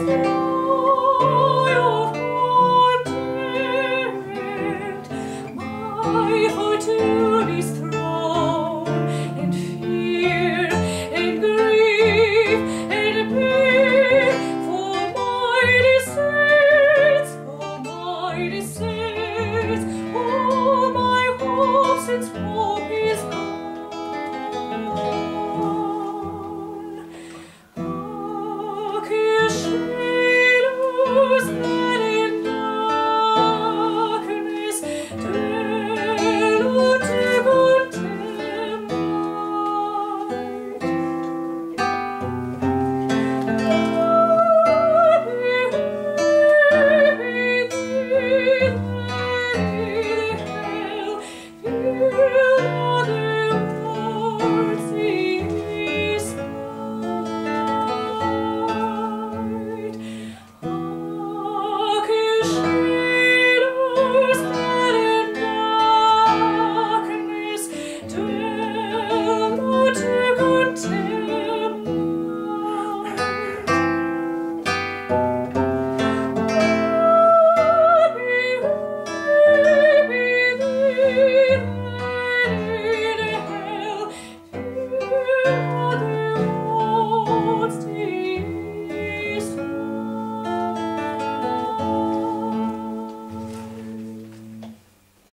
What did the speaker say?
My heart to be still.